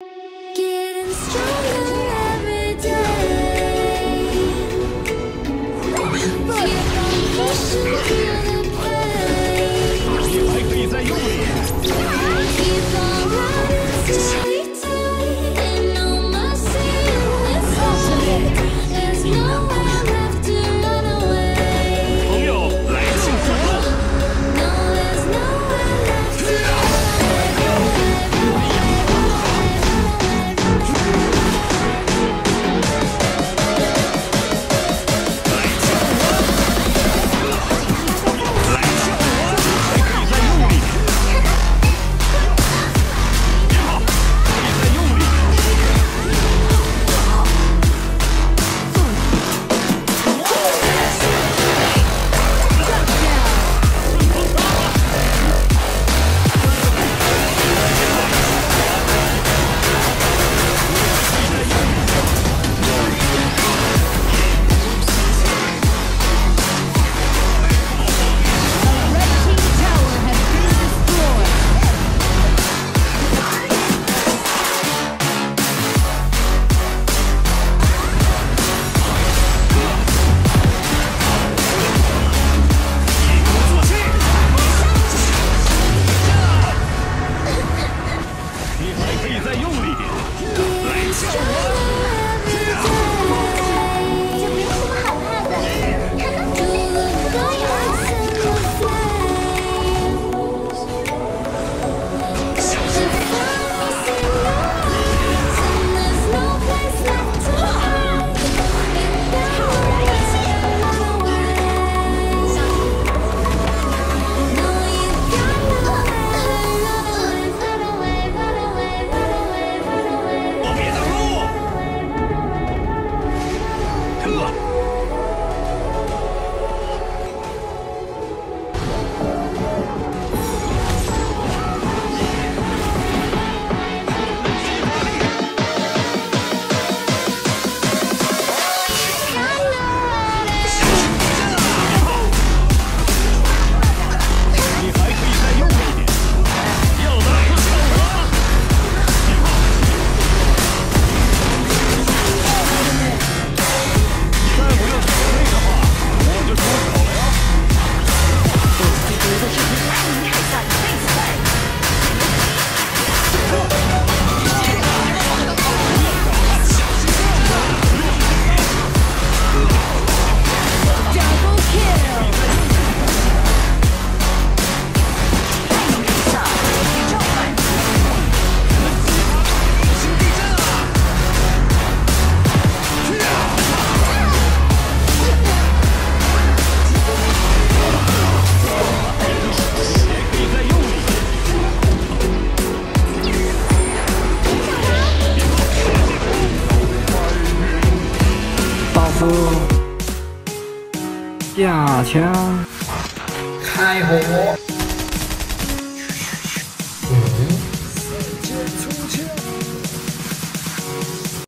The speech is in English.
Getting oh, 架枪，开火。